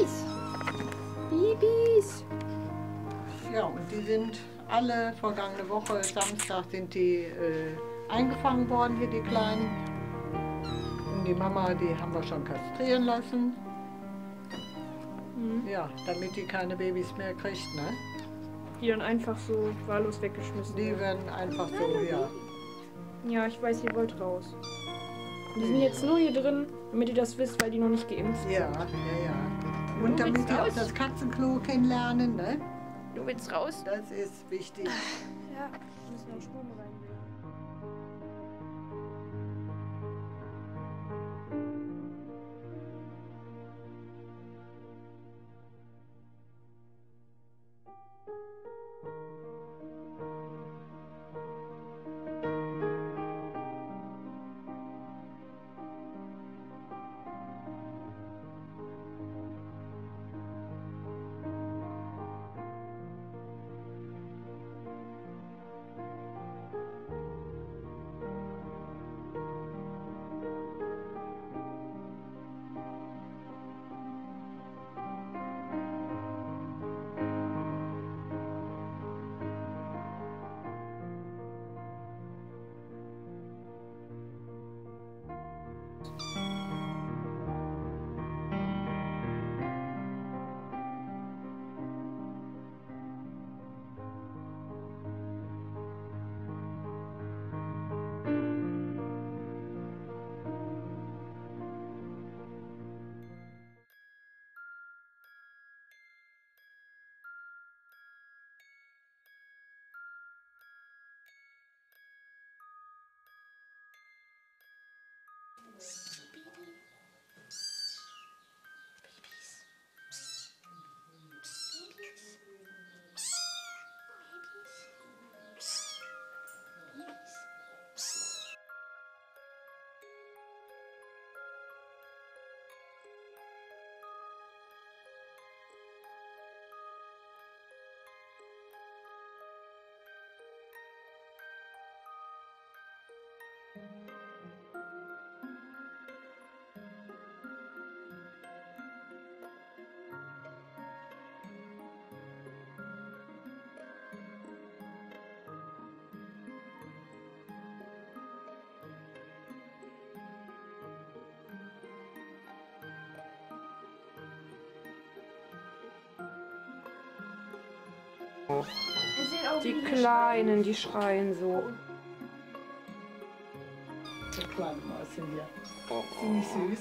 Babys. Babys. Ja, und die sind alle vergangene Woche, Samstag, sind die äh, eingefangen worden, hier die Kleinen. Und die Mama, die haben wir schon kastrieren lassen. Mhm. Ja, damit die keine Babys mehr kriegt, ne? Die dann einfach so wahllos weggeschmissen Die werden. einfach so, ja. Ja, ich weiß, ihr wollt raus. Die sind jetzt nur hier drin, damit ihr das wisst, weil die noch nicht geimpft sind. Ja, ja, ja. Und Du damit die auch das Katzenklo kennenlernen, ne? Du willst raus? Das ist wichtig. Ja. Wir müssen einen Strom Die Kleinen, die schreien so. claro mas aslında. Oh, oh. Sinir